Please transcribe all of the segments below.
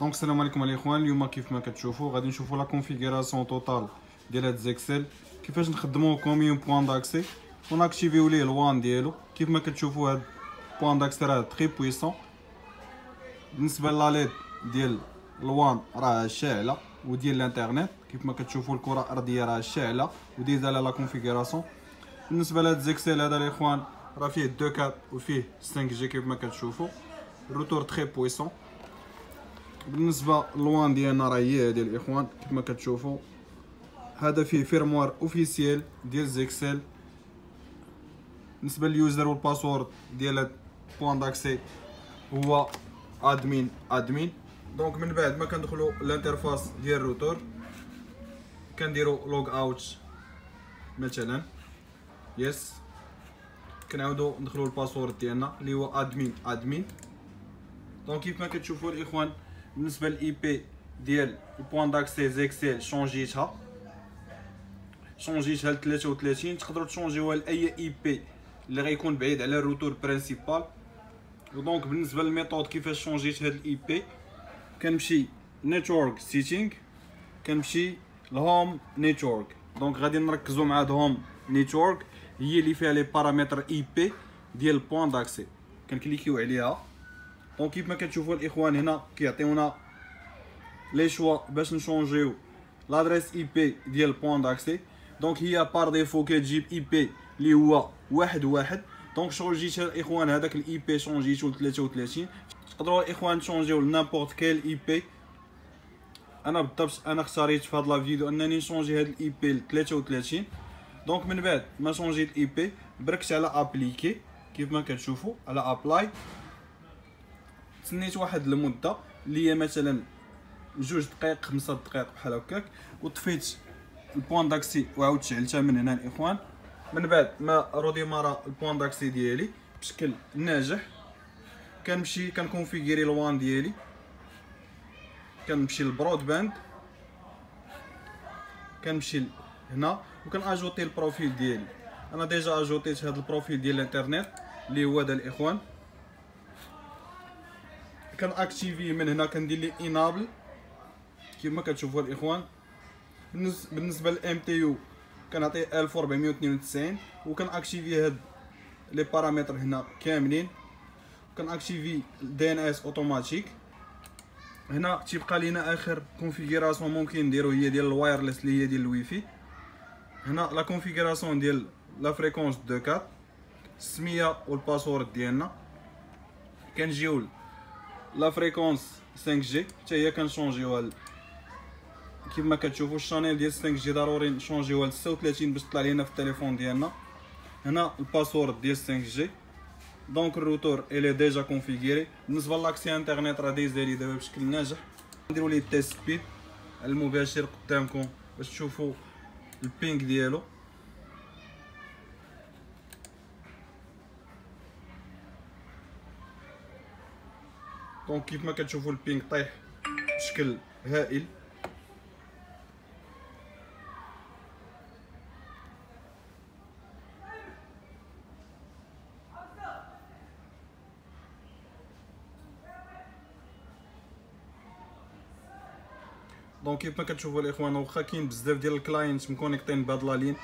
donc السلام عليكم الاخوان اليوم كيف ما كتشوفوا غادي نشوفوا la configuration totale ديال هاد ZyXEL كيفاش نخدموا comme un point d'accès وناكتيفيو ليه ال WAN ديالو كيف ما كتشوفوا هاد point d'accès راه très puissant بالنسبة لاليد ديال الوان راه شاعله وديال الانترنت كيف ما كتشوفوا الكره الارضيه راه شاعله و déjà la configuration بالنسبة لهاد ZyXEL هذا الاخوان راه فيه 2 4 وفيه 5 G كيف ما كتشوفوا routeur très puissant بالنسبة لل WAN ديالنا راه هي هادي الاخوان كما كتشوفوا هذا فيه firmware officiel ديال ZyXEL بالنسبة لل user وال password ديال point d'accès هو admin admin donc من بعد ما كندخلوا ال interface ديال الروتور كنديروا log out مثلا. يس كنعاودوا ندخلوا ال password ديالنا اللي هو admin admin donc كيف ما كتشوفوا الإخوان بالنسبة لل IP ديال ال point d'accès ZyXEL شونجيتها شونجيتها ل 33 تقدروا تشونجيوها لأي IP اللي غيكون بعيد على ال routeur principal donc بالنسبة لل méthode كيفاش شونجيت هاد ال IP كنمشي network setting كنمشي ل home network donc غادي نركزوا مع home network هي اللي فيها les paramètres IP ديال ال point d'accès كنكليكيو عليها. donc كيف ما كتشوفوا الإخوان هنا كيعطيونا le choix باش نشونجيو l'adresse IP ديال point d'accès donc هي par défaut كتجيب IP اللي هو واحد واحد. donc شونجيت الإخوان هذاك ال IP شونجيتو ل 33 تقدروا الإخوان تشونجيو ل n'importe quelle IP أنا بالضبط أنا اختاريت في هاد la vidéo أنني نشونجي هاد ال IP ل 33 donc من بعد ما شونجيت ال IP بركت على appliquer كيف ما كتشوفوا على apply تسنيت واحد المدة اللي هي مثلا جوج دقائق خمسة دقائق بحال هكاك وطفيت ال point d'accès وعاودت شعلتها من هنا الإخوان. من بعد ما روديمارا ال point d'accès ديالي بشكل ناجح كنمشي كنكونفيغيري ال WAN ديالي. كنمشي لل broadband. كنمشي هنا وكنأجوتي ال profil ديالي. أنا déjà أجوتيت هذا ال profil ديال الانترنت اللي هو هذا الإخوان. كنأكتيفي من هنا كندير لي enable كيما كتشوفوا الإخوان. بالنسبة لل MTU كنعطيه 1492 وكنأكتيفي هاد les paramètres هنا كاملين. كنأكتيفي DNS automatique هنا تيبقى لينا آخر configuration ممكن نديرو هي ديال ال wireless اللي هي ديال الويفي. هنا la configuration ديال la fréquence 24 السمية وال password ديالنا. كنجيو la fréquence 5 G حتى هي كنشونجيوها كيف ما كتشوفوا ال channel ديال 5 G ضروري نشونجيوها ل 36 باش تطلع لينا في التليفون ديالنا هنا ال password ديال 5 G donc ال routeur il est déjà configuré بالنسبة l'accès internet راه دايز لي دابا بشكل ناجح نديرو ليه test speed المباشر قدامكم باش تشوفوا ال ping ديالو donc كيف ما كتشوفوا ال ping طايح بشكل هائل. donc كيف ما كتشوفوا الإخوان واخا كاين بزاف ديال ال clients مكونيكطين بهاد la ligne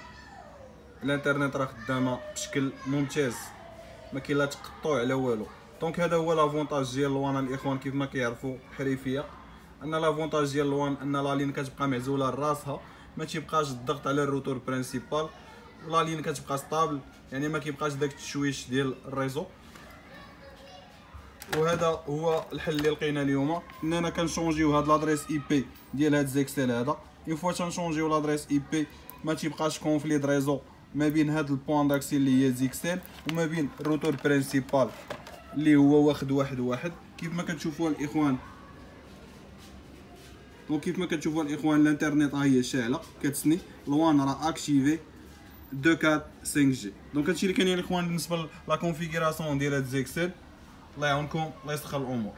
الانترنت راه خدامة بشكل ممتاز ما كاين لا تقطع على والو. donc هذا هو l'avantage ديال ال WAN الإخوان كيف ما كيعرفوا حريفية. أن l'avantage ديال ال WAN أن la ligne كتبقى معزولة لراسها ما تيبقاش الضغط على ال routeur principal و la ligne كتبقى stable يعني ما كيبقاش داك التشويش ديال ال réseau. وهذا هو الحل اللي لقينا اليوم. إننا كنشونجيو هاد l'adresse IP ديال هاد زيكسيل هذا. une fois تنشونجيو l'adresse IP ما تيبقاش conflit réseau ما بين هاد ال point d'accès اللي هي زيكسيل وما بين ال routeur principal اللي هو واخد واحد واحد. كيف ما كتشوفوا الإخوان donc كيف ما كتشوفوا الإخوان الإنترنت ها هي شاعله كتسني. ال WAN راه activé 2 4 5 G donc هادشي اللي كاين الاخوان بالنسبة la configuration ديال هاد زيكسيل الله يعاونكم الله يسخر الأمور.